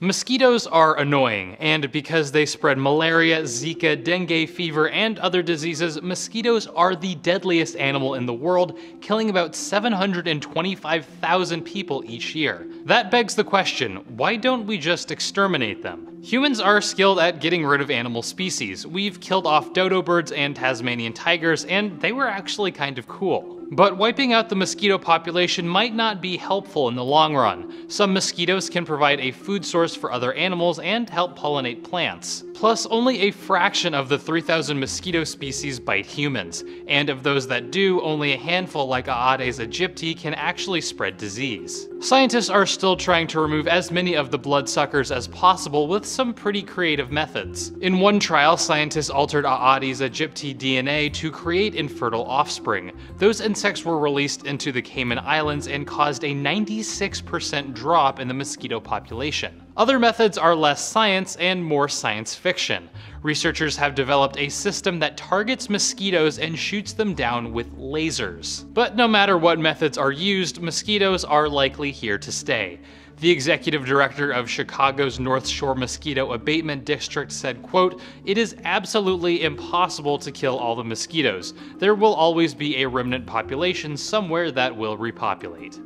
Mosquitoes are annoying, and because they spread malaria, Zika, dengue fever, and other diseases, mosquitoes are the deadliest animal in the world, killing about 725,000 people each year. That begs the question, why don't we just exterminate them? Humans are skilled at getting rid of animal species. We've killed off dodo birds and Tasmanian tigers, and they were actually kind of cool. But wiping out the mosquito population might not be helpful in the long run. Some mosquitoes can provide a food source for other animals and help pollinate plants. Plus, only a fraction of the 3,000 mosquito species bite humans, and of those that do, only a handful like Aedes aegypti can actually spread disease. Scientists are still trying to remove as many of the bloodsuckers as possible with some pretty creative methods. In one trial, scientists altered Aedes aegypti DNA to create infertile offspring. Those insects were released into the Cayman Islands and caused a 96% drop in the mosquito population. Other methods are less science and more science fiction. Researchers have developed a system that targets mosquitoes and shoots them down with lasers. But no matter what methods are used, mosquitoes are likely here to stay. The executive director of Chicago's North Shore Mosquito Abatement District said, quote, It is absolutely impossible to kill all the mosquitoes. There will always be a remnant population somewhere that will repopulate.